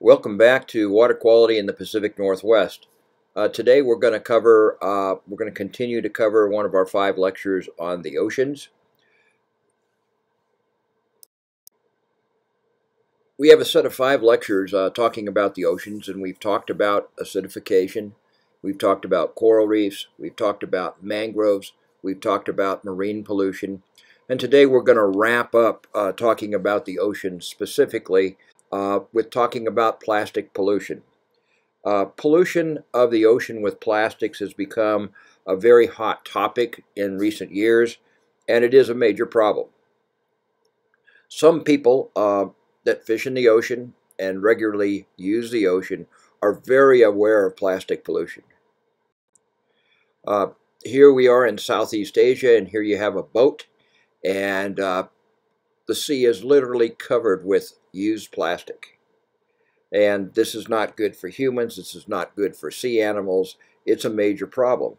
Welcome back to Water Quality in the Pacific Northwest. Uh, today we're going to cover, uh, we're going to continue to cover one of our five lectures on the oceans. We have a set of five lectures uh, talking about the oceans and we've talked about acidification, we've talked about coral reefs, we've talked about mangroves, we've talked about marine pollution, and today we're going to wrap up uh, talking about the oceans specifically uh, with talking about plastic pollution. Uh, pollution of the ocean with plastics has become a very hot topic in recent years, and it is a major problem. Some people uh, that fish in the ocean and regularly use the ocean are very aware of plastic pollution. Uh, here we are in Southeast Asia, and here you have a boat, and uh, the sea is literally covered with used plastic. And this is not good for humans. This is not good for sea animals. It's a major problem.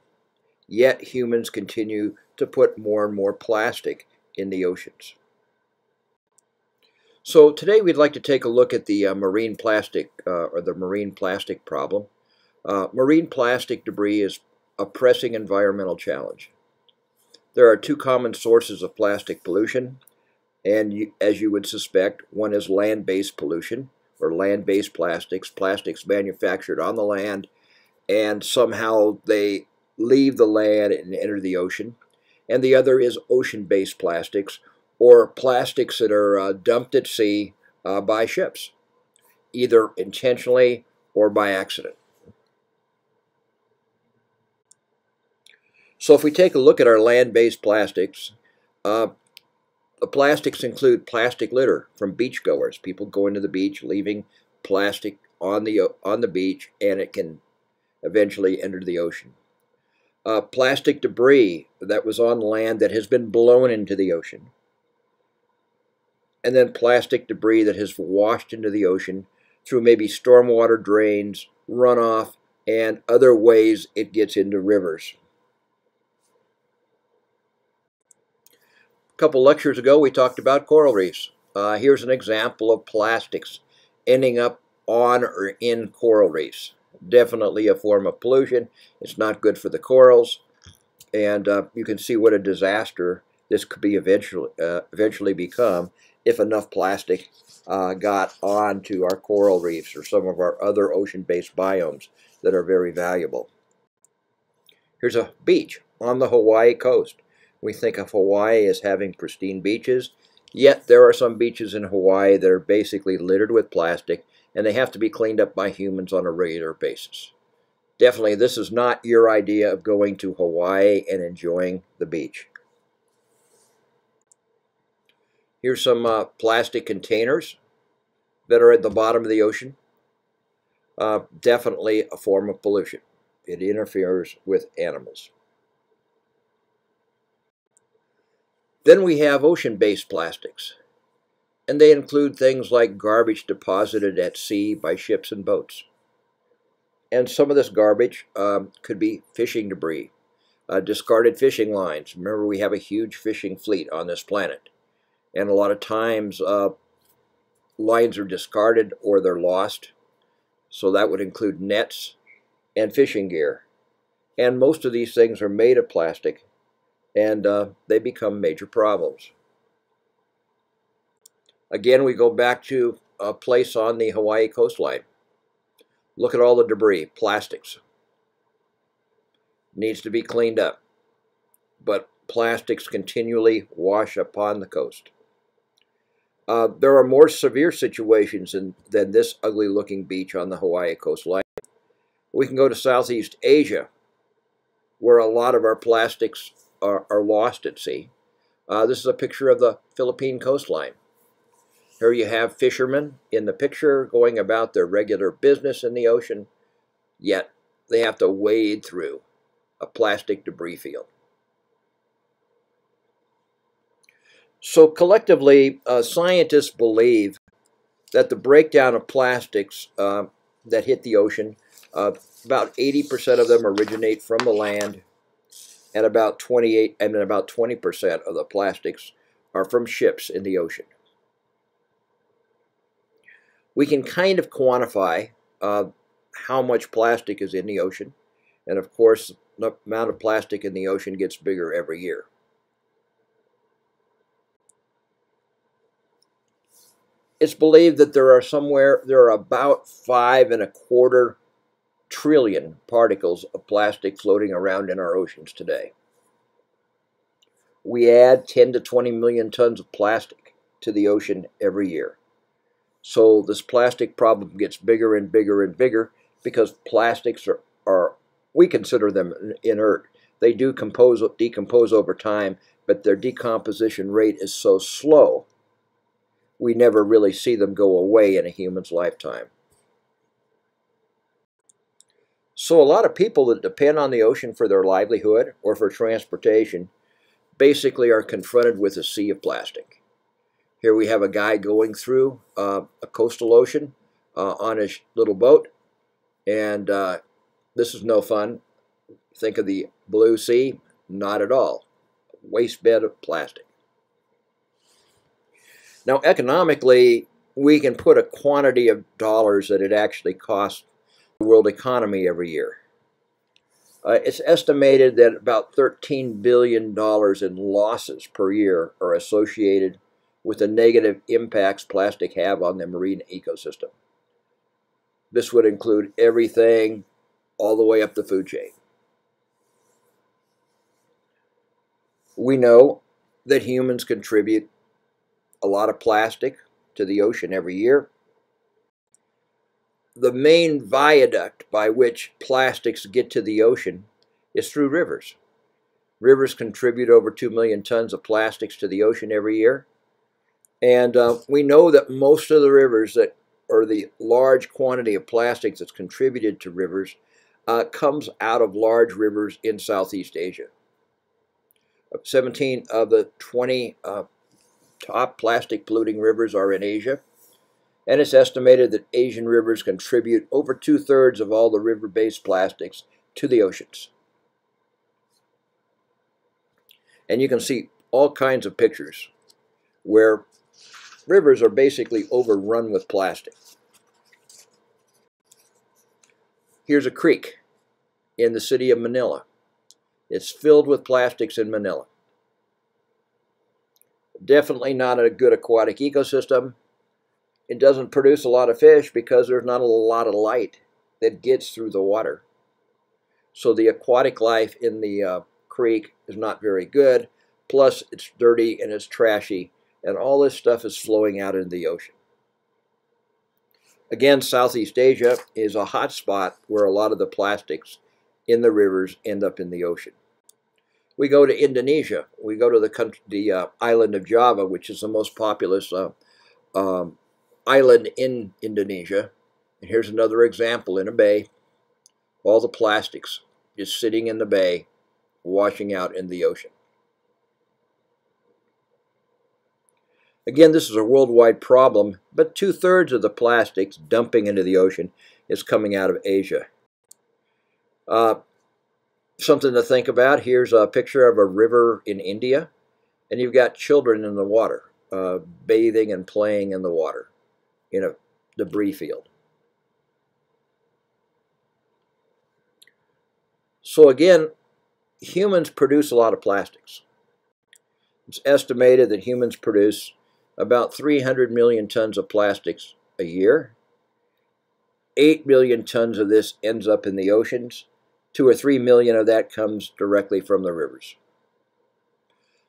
Yet humans continue to put more and more plastic in the oceans. So today we'd like to take a look at the uh, marine plastic uh, or the marine plastic problem. Uh, marine plastic debris is a pressing environmental challenge. There are two common sources of plastic pollution, and you, as you would suspect, one is land-based pollution, or land-based plastics, plastics manufactured on the land, and somehow they leave the land and enter the ocean. And the other is ocean-based plastics, or plastics that are uh, dumped at sea uh, by ships, either intentionally or by accident. So if we take a look at our land-based plastics, uh, the plastics include plastic litter from beachgoers, people going to the beach, leaving plastic on the, on the beach, and it can eventually enter the ocean. Uh, plastic debris that was on land that has been blown into the ocean. And then plastic debris that has washed into the ocean through maybe stormwater drains, runoff, and other ways it gets into rivers. A couple lectures ago, we talked about coral reefs. Uh, here's an example of plastics ending up on or in coral reefs. Definitely a form of pollution. It's not good for the corals. And uh, you can see what a disaster this could be eventually, uh, eventually become if enough plastic uh, got onto our coral reefs or some of our other ocean-based biomes that are very valuable. Here's a beach on the Hawaii coast. We think of Hawaii as having pristine beaches, yet there are some beaches in Hawaii that are basically littered with plastic and they have to be cleaned up by humans on a regular basis. Definitely, this is not your idea of going to Hawaii and enjoying the beach. Here's some uh, plastic containers that are at the bottom of the ocean. Uh, definitely a form of pollution. It interferes with animals. Then we have ocean-based plastics, and they include things like garbage deposited at sea by ships and boats. And some of this garbage um, could be fishing debris, uh, discarded fishing lines. Remember, we have a huge fishing fleet on this planet. And a lot of times, uh, lines are discarded or they're lost. So that would include nets and fishing gear. And most of these things are made of plastic and uh, they become major problems. Again, we go back to a place on the Hawaii coastline. Look at all the debris, plastics. Needs to be cleaned up. But plastics continually wash upon the coast. Uh, there are more severe situations in, than this ugly looking beach on the Hawaii coastline. We can go to Southeast Asia, where a lot of our plastics are, are lost at sea. Uh, this is a picture of the Philippine coastline. Here you have fishermen in the picture going about their regular business in the ocean, yet they have to wade through a plastic debris field. So collectively, uh, scientists believe that the breakdown of plastics uh, that hit the ocean, uh, about 80% of them originate from the land and about 28 and about 20% of the plastics are from ships in the ocean. We can kind of quantify uh, how much plastic is in the ocean. And of course, the amount of plastic in the ocean gets bigger every year. It's believed that there are somewhere, there are about five and a quarter trillion particles of plastic floating around in our oceans today. We add 10 to 20 million tons of plastic to the ocean every year. So this plastic problem gets bigger and bigger and bigger because plastics are, are we consider them inert. They do compose, decompose over time, but their decomposition rate is so slow, we never really see them go away in a human's lifetime. So a lot of people that depend on the ocean for their livelihood or for transportation basically are confronted with a sea of plastic. Here we have a guy going through uh, a coastal ocean uh, on his little boat, and uh, this is no fun. Think of the blue sea, not at all. Waste bed of plastic. Now, economically, we can put a quantity of dollars that it actually costs world economy every year. Uh, it's estimated that about $13 billion in losses per year are associated with the negative impacts plastic have on the marine ecosystem. This would include everything all the way up the food chain. We know that humans contribute a lot of plastic to the ocean every year the main viaduct by which plastics get to the ocean is through rivers. Rivers contribute over 2 million tons of plastics to the ocean every year. And uh, we know that most of the rivers that, or the large quantity of plastics that's contributed to rivers, uh, comes out of large rivers in Southeast Asia. 17 of the 20 uh, top plastic polluting rivers are in Asia and it's estimated that Asian rivers contribute over two thirds of all the river based plastics to the oceans. And you can see all kinds of pictures where rivers are basically overrun with plastic. Here's a creek in the city of Manila. It's filled with plastics in Manila. Definitely not a good aquatic ecosystem it doesn't produce a lot of fish because there's not a lot of light that gets through the water. So the aquatic life in the uh, creek is not very good. Plus, it's dirty and it's trashy, and all this stuff is flowing out into the ocean. Again, Southeast Asia is a hot spot where a lot of the plastics in the rivers end up in the ocean. We go to Indonesia. We go to the country, the uh, island of Java, which is the most populous uh, um, island in Indonesia. And here's another example in a bay. All the plastics just sitting in the bay, washing out in the ocean. Again, this is a worldwide problem, but two-thirds of the plastics dumping into the ocean is coming out of Asia. Uh, something to think about. Here's a picture of a river in India, and you've got children in the water, uh, bathing and playing in the water in a debris field. So again, humans produce a lot of plastics. It's estimated that humans produce about 300 million tons of plastics a year. 8 million tons of this ends up in the oceans. 2 or 3 million of that comes directly from the rivers.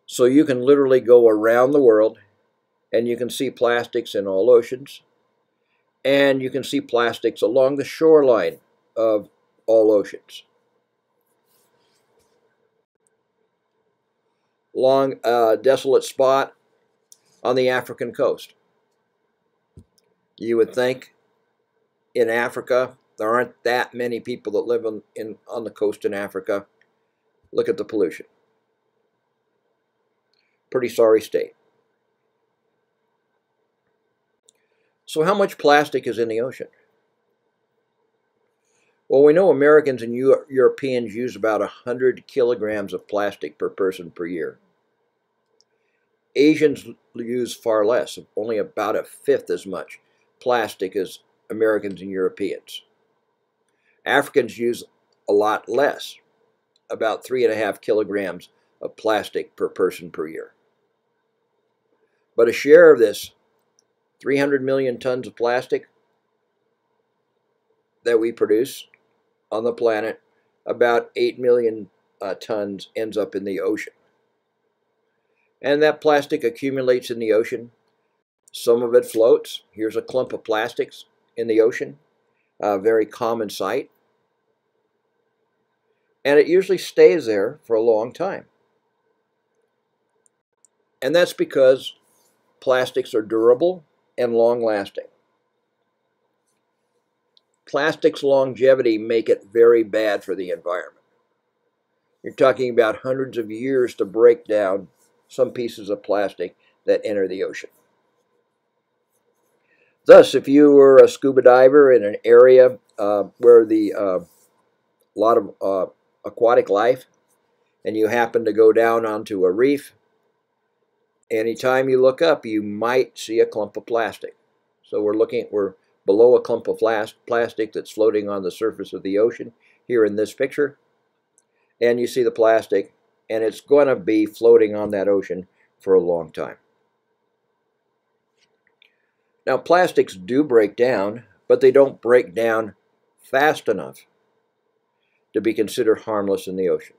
So you can literally go around the world and you can see plastics in all oceans and you can see plastics along the shoreline of all oceans. Long, a desolate spot on the African coast. You would think in Africa, there aren't that many people that live in, on the coast in Africa. Look at the pollution. Pretty sorry state. So how much plastic is in the ocean? Well, we know Americans and Europeans use about 100 kilograms of plastic per person per year. Asians use far less, only about a fifth as much. plastic as Americans and Europeans. Africans use a lot less, about three and a half kilograms of plastic per person per year. But a share of this 300 million tons of plastic that we produce on the planet, about 8 million uh, tons ends up in the ocean. And that plastic accumulates in the ocean. Some of it floats. Here's a clump of plastics in the ocean, a very common sight. And it usually stays there for a long time. And that's because plastics are durable and long lasting. Plastic's longevity make it very bad for the environment. You're talking about hundreds of years to break down some pieces of plastic that enter the ocean. Thus, if you were a scuba diver in an area uh, where the uh, lot of uh, aquatic life, and you happen to go down onto a reef, anytime you look up, you might see a clump of plastic. So we're looking, we're below a clump of plastic that's floating on the surface of the ocean here in this picture. And you see the plastic, and it's going to be floating on that ocean for a long time. Now, plastics do break down, but they don't break down fast enough to be considered harmless in the ocean.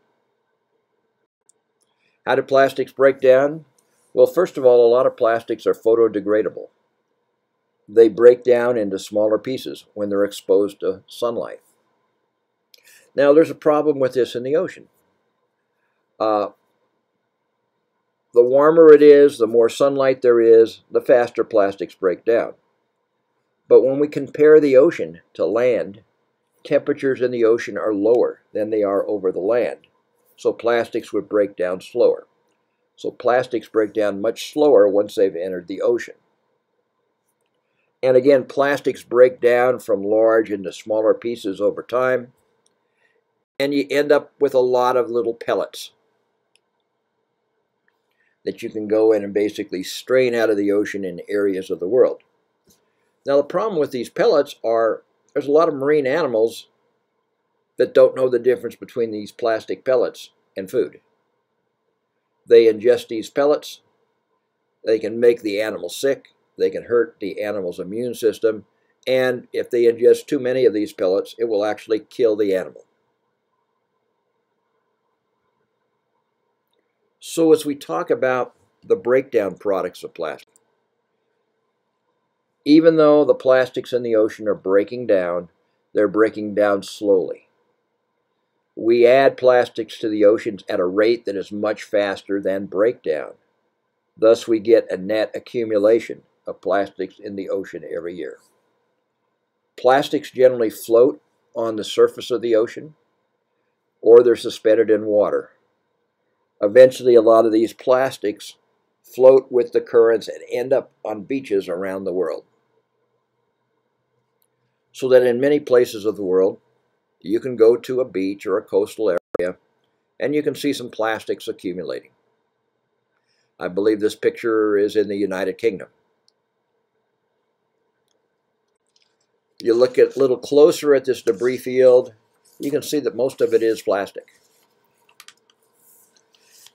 How do plastics break down? Well, first of all, a lot of plastics are photodegradable they break down into smaller pieces when they're exposed to sunlight. Now, there's a problem with this in the ocean. Uh, the warmer it is, the more sunlight there is, the faster plastics break down. But when we compare the ocean to land, temperatures in the ocean are lower than they are over the land. So plastics would break down slower. So plastics break down much slower once they've entered the ocean. And again, plastics break down from large into smaller pieces over time. And you end up with a lot of little pellets that you can go in and basically strain out of the ocean in areas of the world. Now, the problem with these pellets are there's a lot of marine animals that don't know the difference between these plastic pellets and food. They ingest these pellets, they can make the animal sick, they can hurt the animal's immune system, and if they ingest too many of these pellets, it will actually kill the animal. So as we talk about the breakdown products of plastic, even though the plastics in the ocean are breaking down, they're breaking down slowly. We add plastics to the oceans at a rate that is much faster than breakdown. Thus, we get a net accumulation of plastics in the ocean every year. Plastics generally float on the surface of the ocean or they're suspended in water. Eventually, a lot of these plastics float with the currents and end up on beaches around the world. So that in many places of the world, you can go to a beach or a coastal area and you can see some plastics accumulating. I believe this picture is in the United Kingdom. You look at a little closer at this debris field, you can see that most of it is plastic.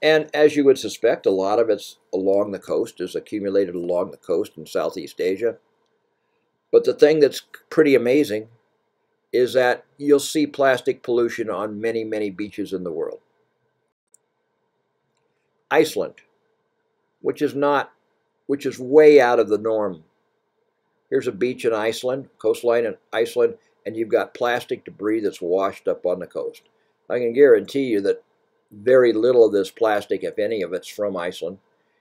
And as you would suspect, a lot of it's along the coast, is accumulated along the coast in Southeast Asia. But the thing that's pretty amazing is that you'll see plastic pollution on many, many beaches in the world. Iceland, which is not, which is way out of the norm Here's a beach in Iceland, coastline in Iceland, and you've got plastic debris that's washed up on the coast. I can guarantee you that very little of this plastic, if any of it's from Iceland.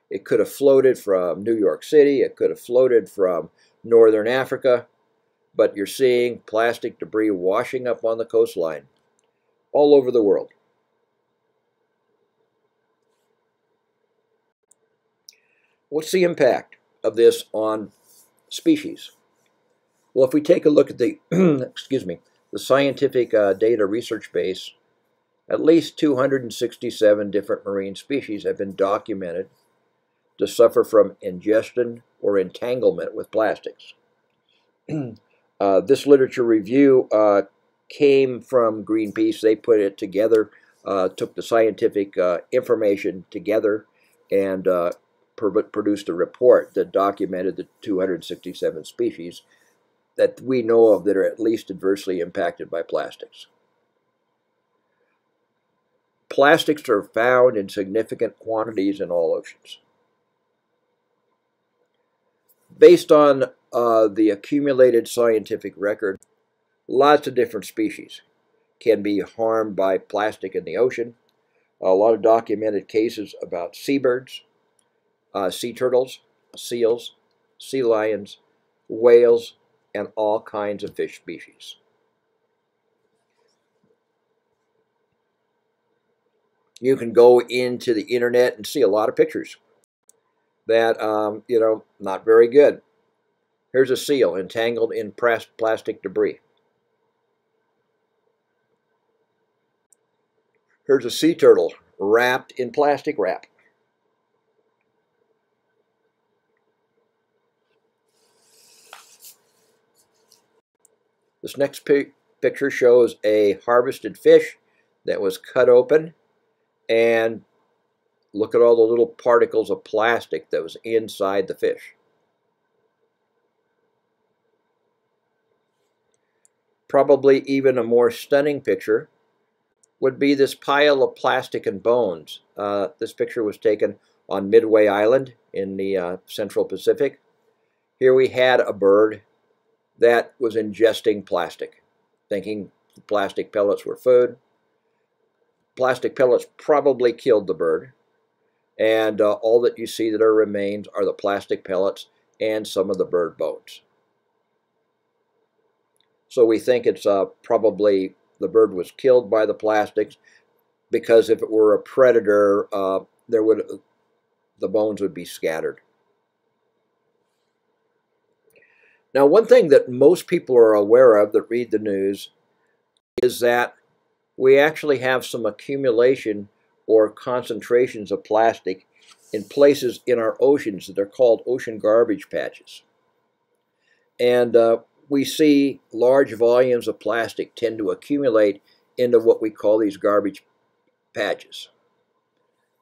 It could have floated from New York City, it could have floated from northern Africa, but you're seeing plastic debris washing up on the coastline all over the world. What's the impact of this on species. Well, if we take a look at the, excuse me, the scientific uh, data research base, at least 267 different marine species have been documented to suffer from ingestion or entanglement with plastics. uh, this literature review uh, came from Greenpeace. They put it together, uh, took the scientific uh, information together, and uh, produced a report that documented the 267 species that we know of that are at least adversely impacted by plastics. Plastics are found in significant quantities in all oceans. Based on uh, the accumulated scientific record, lots of different species can be harmed by plastic in the ocean. A lot of documented cases about seabirds, uh, sea turtles, seals, sea lions, whales, and all kinds of fish species. You can go into the internet and see a lot of pictures that, um, you know, not very good. Here's a seal entangled in plastic debris. Here's a sea turtle wrapped in plastic wrap. This next picture shows a harvested fish that was cut open and look at all the little particles of plastic that was inside the fish. Probably even a more stunning picture would be this pile of plastic and bones. Uh, this picture was taken on Midway Island in the uh, Central Pacific. Here we had a bird that was ingesting plastic, thinking plastic pellets were food. Plastic pellets probably killed the bird, and uh, all that you see that are remains are the plastic pellets and some of the bird bones. So we think it's uh, probably the bird was killed by the plastics because if it were a predator, uh, there would the bones would be scattered. Now, one thing that most people are aware of that read the news is that we actually have some accumulation or concentrations of plastic in places in our oceans that are called ocean garbage patches. And uh, we see large volumes of plastic tend to accumulate into what we call these garbage patches.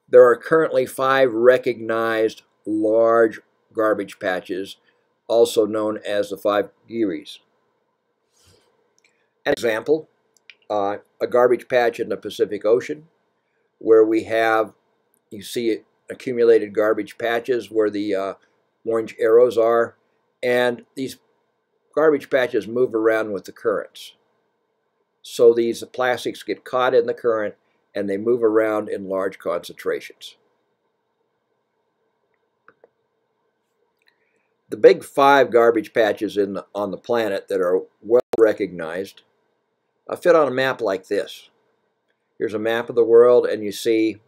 There are currently five recognized large garbage patches also known as the five gyres. An example, uh, a garbage patch in the Pacific Ocean where we have, you see accumulated garbage patches where the uh, orange arrows are, and these garbage patches move around with the currents. So these plastics get caught in the current and they move around in large concentrations. the big five garbage patches in the, on the planet that are well recognized uh, fit on a map like this. Here's a map of the world, and you see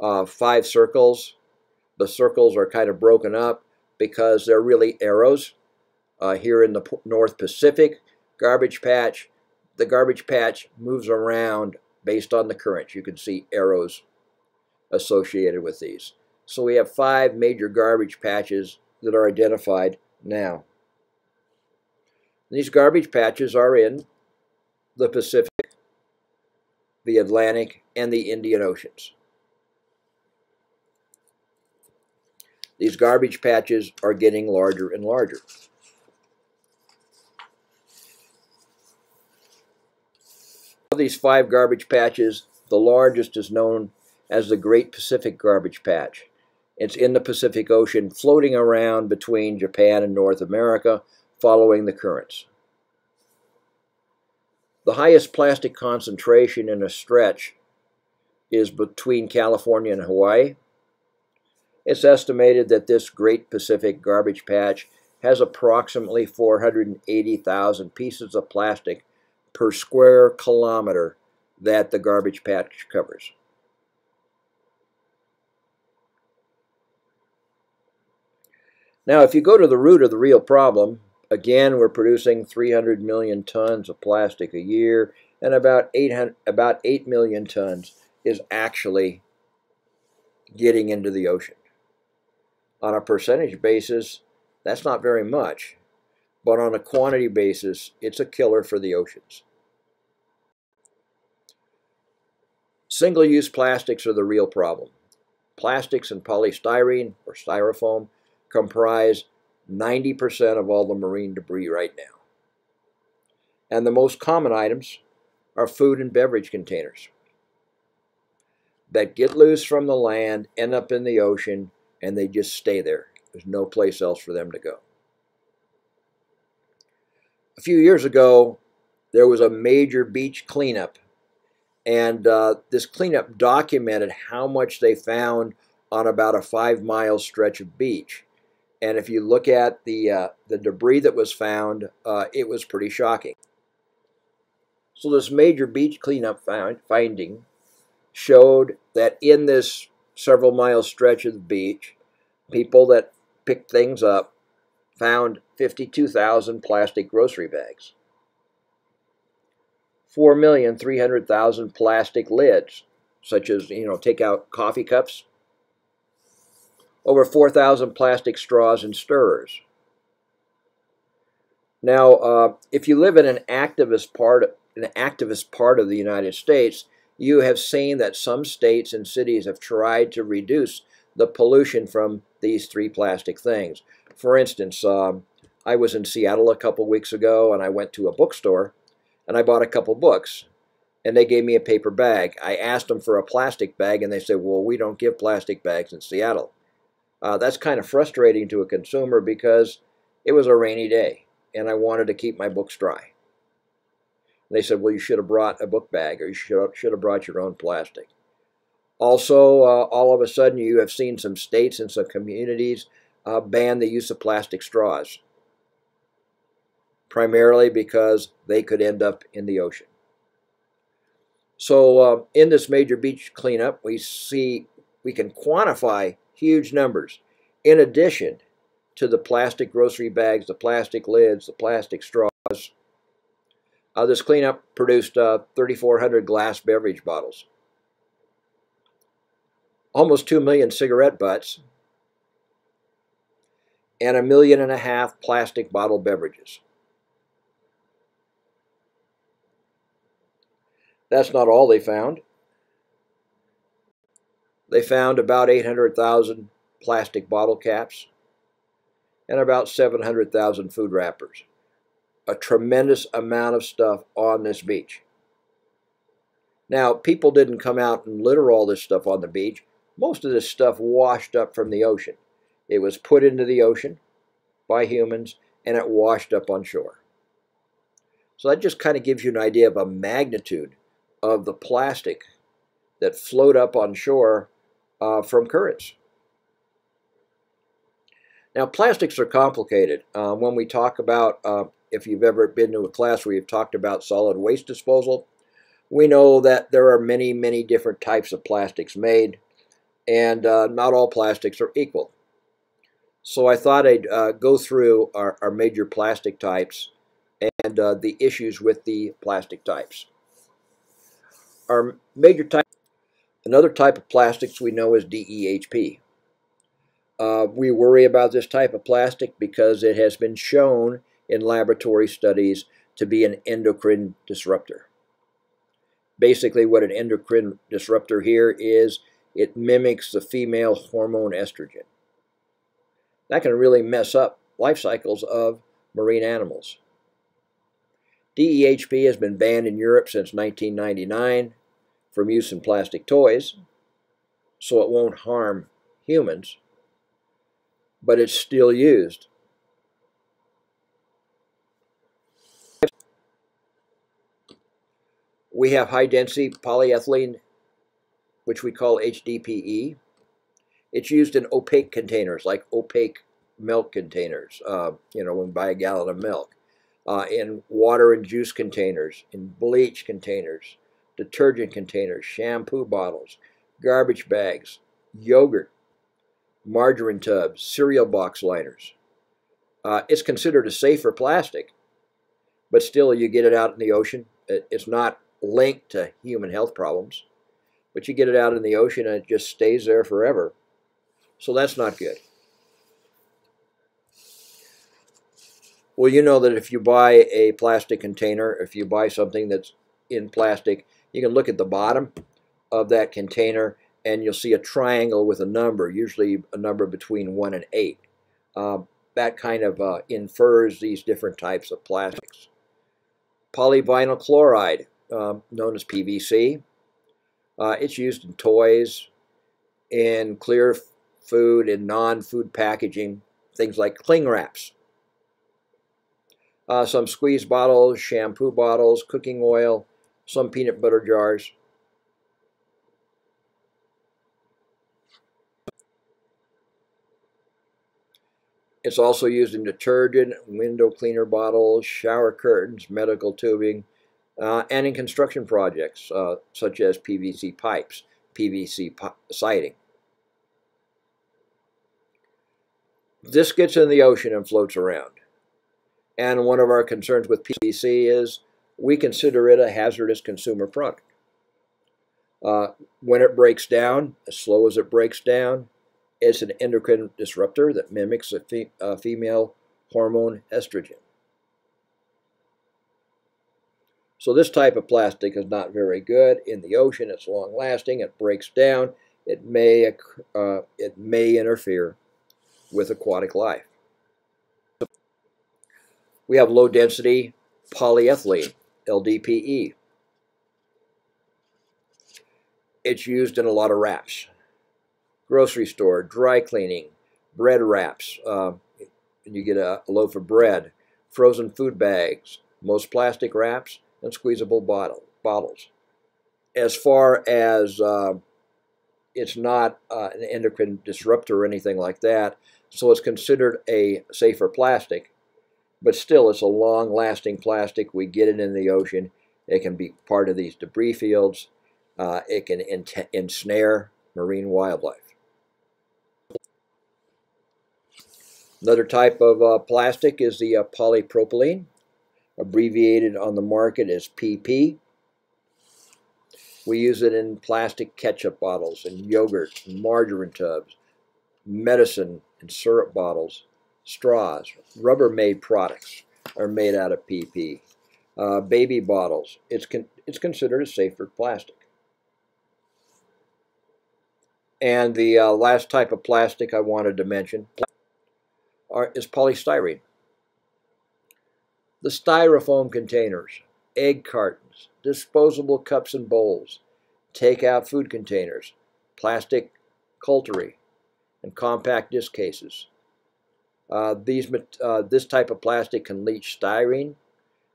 uh, five circles. The circles are kind of broken up because they're really arrows. Uh, here in the North Pacific garbage patch, the garbage patch moves around based on the current. You can see arrows associated with these. So we have five major garbage patches that are identified now. These garbage patches are in the Pacific, the Atlantic, and the Indian Oceans. These garbage patches are getting larger and larger. Of these five garbage patches, the largest is known as the Great Pacific Garbage Patch. It's in the Pacific Ocean, floating around between Japan and North America, following the currents. The highest plastic concentration in a stretch is between California and Hawaii. It's estimated that this Great Pacific Garbage Patch has approximately 480,000 pieces of plastic per square kilometer that the garbage patch covers. Now, if you go to the root of the real problem, again, we're producing 300 million tons of plastic a year, and about 800, about 8 million tons is actually getting into the ocean. On a percentage basis, that's not very much. But on a quantity basis, it's a killer for the oceans. Single-use plastics are the real problem. Plastics and polystyrene, or styrofoam, comprise 90% of all the marine debris right now. And the most common items are food and beverage containers that get loose from the land, end up in the ocean, and they just stay there. There's no place else for them to go. A few years ago, there was a major beach cleanup, and uh, this cleanup documented how much they found on about a five mile stretch of beach. And if you look at the, uh, the debris that was found, uh, it was pretty shocking. So this major beach cleanup find, finding showed that in this several mile stretch of the beach, people that picked things up found 52,000 plastic grocery bags, 4,300,000 plastic lids, such as, you know, take out coffee cups, over 4,000 plastic straws and stirrers. Now, uh, if you live in an activist part, an activist part of the United States, you have seen that some states and cities have tried to reduce the pollution from these three plastic things. For instance, um, I was in Seattle a couple weeks ago and I went to a bookstore and I bought a couple books and they gave me a paper bag. I asked them for a plastic bag and they said, well, we don't give plastic bags in Seattle. Uh, that's kind of frustrating to a consumer because it was a rainy day and I wanted to keep my books dry. And they said, well, you should have brought a book bag or you should have, should have brought your own plastic. Also, uh, all of a sudden, you have seen some states and some communities uh, ban the use of plastic straws, primarily because they could end up in the ocean. So, uh, in this major beach cleanup, we see we can quantify huge numbers. In addition to the plastic grocery bags, the plastic lids, the plastic straws, uh, this cleanup produced uh, 3,400 glass beverage bottles, almost 2 million cigarette butts, and a million and a half plastic bottle beverages. That's not all they found. They found about 800,000 plastic bottle caps and about 700,000 food wrappers a tremendous amount of stuff on this beach. Now, people didn't come out and litter all this stuff on the beach. Most of this stuff washed up from the ocean. It was put into the ocean by humans and it washed up on shore. So that just kind of gives you an idea of a magnitude of the plastic that float up on shore uh, from currents. Now, plastics are complicated. Uh, when we talk about uh, if you've ever been to a class where you've talked about solid waste disposal, we know that there are many, many different types of plastics made, and uh, not all plastics are equal. So I thought I'd uh, go through our, our, major plastic types and uh, the issues with the plastic types. Our major type, another type of plastics we know is DEHP. Uh, we worry about this type of plastic because it has been shown in laboratory studies to be an endocrine disruptor. Basically, what an endocrine disruptor here is, it mimics the female hormone estrogen. That can really mess up life cycles of marine animals. DEHP has been banned in Europe since 1999 from use in plastic toys, so it won't harm humans, but it's still used We have high density polyethylene, which we call HDPE. It's used in opaque containers, like opaque milk containers, uh, you know, when you buy a gallon of milk, uh, in water and juice containers, in bleach containers, detergent containers, shampoo bottles, garbage bags, yogurt, margarine tubs, cereal box liners. Uh, it's considered a safer plastic, but still you get it out in the ocean. It's not linked to human health problems. But you get it out in the ocean and it just stays there forever. So that's not good. Well, you know that if you buy a plastic container, if you buy something that's in plastic, you can look at the bottom of that container and you'll see a triangle with a number, usually a number between 1 and 8. Uh, that kind of uh, infers these different types of plastics. Polyvinyl chloride, um, known as PVC. Uh, it's used in toys, in clear food and non-food packaging, things like cling wraps. Uh, some squeeze bottles, shampoo bottles, cooking oil, some peanut butter jars. It's also used in detergent, window cleaner bottles, shower curtains, medical tubing, uh, and in construction projects uh, such as PVC pipes, PVC siding. This gets in the ocean and floats around. And one of our concerns with PVC is we consider it a hazardous consumer product. Uh, when it breaks down, as slow as it breaks down, it's an endocrine disruptor that mimics a, fe a female hormone estrogen. So this type of plastic is not very good in the ocean. It's long lasting. It breaks down. It may uh, it may interfere with aquatic life. We have low density polyethylene, LDPE. It's used in a lot of wraps. Grocery store, dry cleaning, bread wraps, uh, and you get a, loaf of bread, frozen food bags, most plastic wraps, and squeezable bottle, bottles. As far as uh, it's not uh, an endocrine disruptor or anything like that, so it's considered a safer plastic, but still it's a long-lasting plastic. We get it in the ocean. It can be part of these debris fields. Uh, it can ensnare marine wildlife. Another type of uh, plastic is the uh, polypropylene, abbreviated on the market as PP. We use it in plastic ketchup bottles and yogurt margarine tubs, medicine and syrup bottles, straws, Rubbermaid products are made out of PP. Uh, baby bottles, it's, con it's considered a safer plastic. And the uh, last type of plastic I wanted to mention are, is polystyrene. The styrofoam containers, egg cartons, disposable cups and bowls, take-out food containers, plastic cutlery, and compact disc cases. Uh, these, uh, this type of plastic can leach styrene,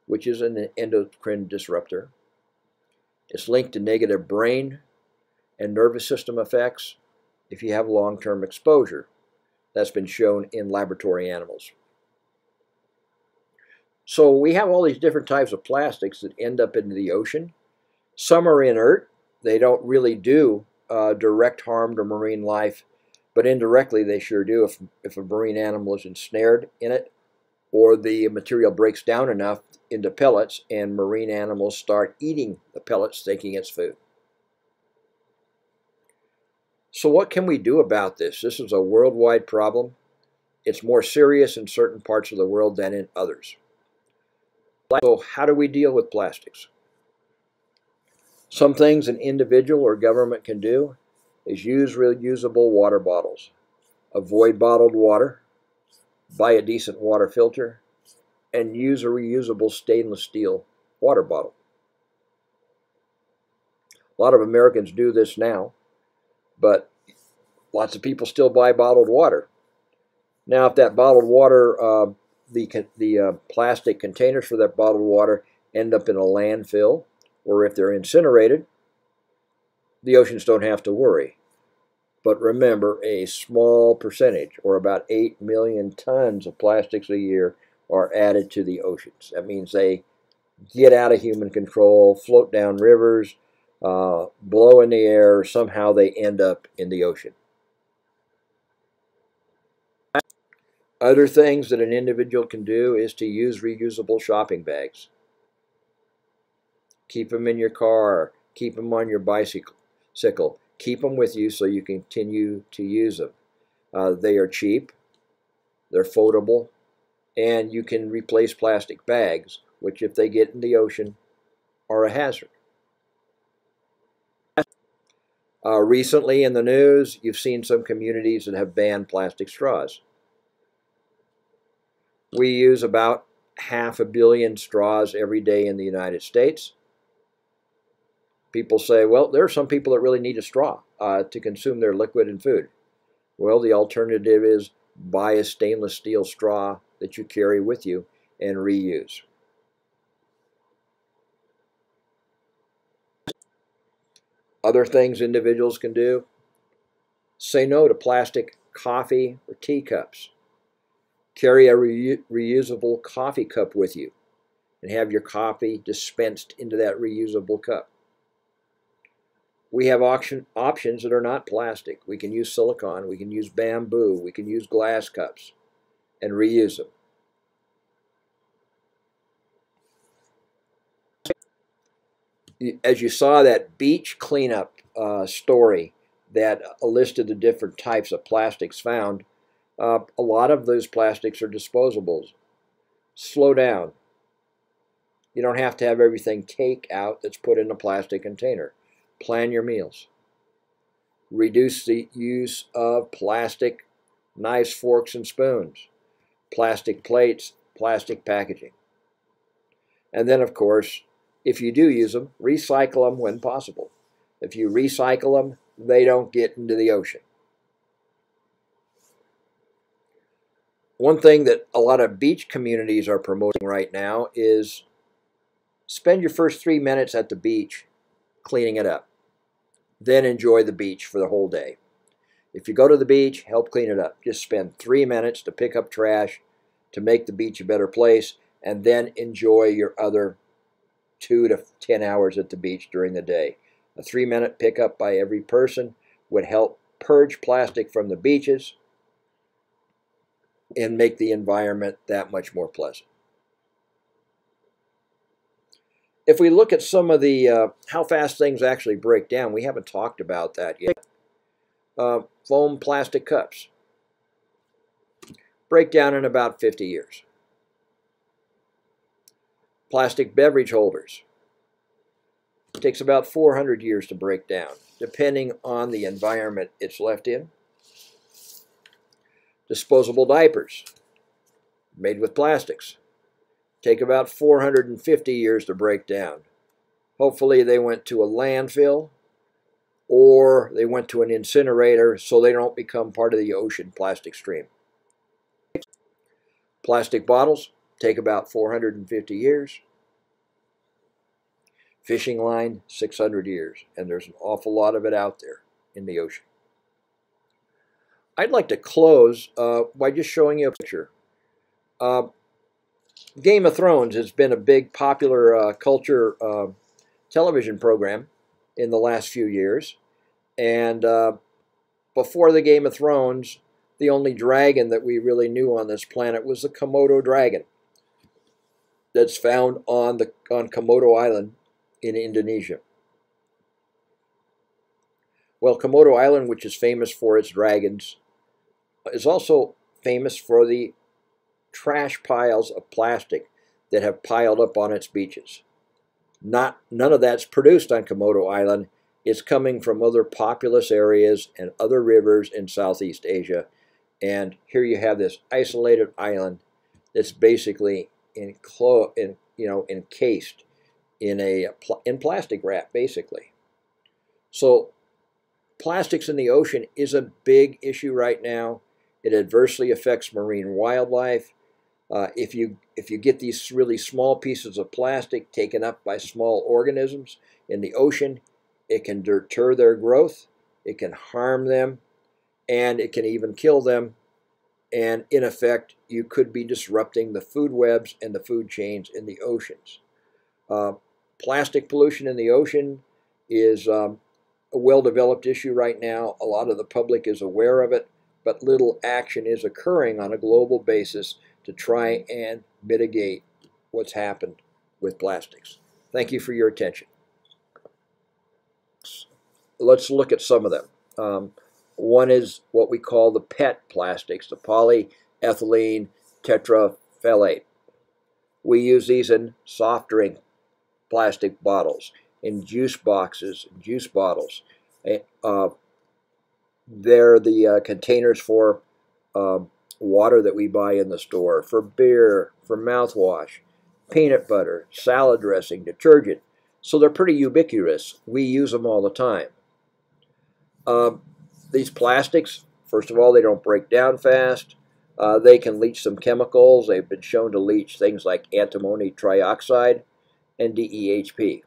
which is an endocrine disruptor. It's linked to negative brain and nervous system effects if you have long-term exposure. That's been shown in laboratory animals. So we have all these different types of plastics that end up in the ocean. Some are inert. They don't really do uh, direct harm to marine life but indirectly they sure do if, if a marine animal is ensnared in it or the material breaks down enough into pellets and marine animals start eating the pellets thinking it's food. So what can we do about this? This is a worldwide problem. It's more serious in certain parts of the world than in others. So how do we deal with plastics? Some things an individual or government can do is use reusable water bottles. Avoid bottled water, buy a decent water filter, and use a reusable stainless steel water bottle. A lot of Americans do this now, but lots of people still buy bottled water. Now, if that bottled water, uh, the, the uh, plastic containers for that bottled water end up in a landfill, or if they're incinerated, the oceans don't have to worry. But remember, a small percentage, or about 8 million tons of plastics a year, are added to the oceans. That means they get out of human control, float down rivers, uh, blow in the air, somehow they end up in the ocean. Other things that an individual can do is to use reusable shopping bags. Keep them in your car, keep them on your bicycle. Keep them with you so you continue to use them. Uh, they are cheap, they're foldable, And you can replace plastic bags, which if they get in the ocean are a hazard. Uh, recently in the news, you've seen some communities that have banned plastic straws. We use about half a billion straws every day in the United States. People say, well, there are some people that really need a straw uh, to consume their liquid and food. Well, the alternative is buy a stainless steel straw that you carry with you and reuse. Other things individuals can do say no to plastic coffee or teacups. Carry a re reusable coffee cup with you and have your coffee dispensed into that reusable cup. We have option, options that are not plastic. We can use silicone, we can use bamboo, we can use glass cups and reuse them. As you saw that beach cleanup uh, story that listed the different types of plastics found, uh, a lot of those plastics are disposables. Slow down. You don't have to have everything take out that's put in a plastic container. Plan your meals. Reduce the use of plastic knives, forks, and spoons, plastic plates, plastic packaging. And then, of course, if you do use them, recycle them when possible. If you recycle them, they don't get into the ocean. One thing that a lot of beach communities are promoting right now is spend your first three minutes at the beach cleaning it up. Then enjoy the beach for the whole day. If you go to the beach, help clean it up. Just spend three minutes to pick up trash, to make the beach a better place, and then enjoy your other two to 10 hours at the beach during the day. A three minute pickup by every person would help purge plastic from the beaches, and make the environment that much more pleasant. If we look at some of the uh, how fast things actually break down, we haven't talked about that yet. Uh, foam plastic cups break down in about 50 years. Plastic beverage holders takes about 400 years to break down, depending on the environment it's left in disposable diapers made with plastics. Take about 450 years to break down. Hopefully they went to a landfill or they went to an incinerator so they don't become part of the ocean plastic stream. Plastic bottles take about 450 years. Fishing line, 600 years. And there's an awful lot of it out there in the ocean. I'd like to close uh, by just showing you a picture. Uh, Game of Thrones has been a big popular uh, culture uh, television program in the last few years. And uh, before the Game of Thrones, the only dragon that we really knew on this planet was the Komodo dragon that's found on, the, on Komodo Island in Indonesia. Well, Komodo Island, which is famous for its dragons, is also famous for the trash piles of plastic that have piled up on its beaches. Not none of that's produced on Komodo Island. It's coming from other populous areas and other rivers in Southeast Asia. And here you have this isolated island that's basically in, you know, encased in a in plastic wrap, basically. So plastics in the ocean is a big issue right now. It adversely affects marine wildlife. Uh, if you if you get these really small pieces of plastic taken up by small organisms in the ocean, it can deter their growth, it can harm them, and it can even kill them. And in effect, you could be disrupting the food webs and the food chains in the oceans. Uh, plastic pollution in the ocean is um, a well-developed issue right now. A lot of the public is aware of it but little action is occurring on a global basis to try and mitigate what's happened with plastics. Thank you for your attention. Let's look at some of them. Um, one is what we call the PET plastics, the polyethylene phthalate. We use these in soft drink plastic bottles, in juice boxes, juice bottles. Uh, they're the uh, containers for um, water that we buy in the store, for beer, for mouthwash, peanut butter, salad dressing, detergent. So they're pretty ubiquitous. We use them all the time. Uh, these plastics, first of all, they don't break down fast. Uh, they can leach some chemicals. They've been shown to leach things like antimony trioxide and DEHP.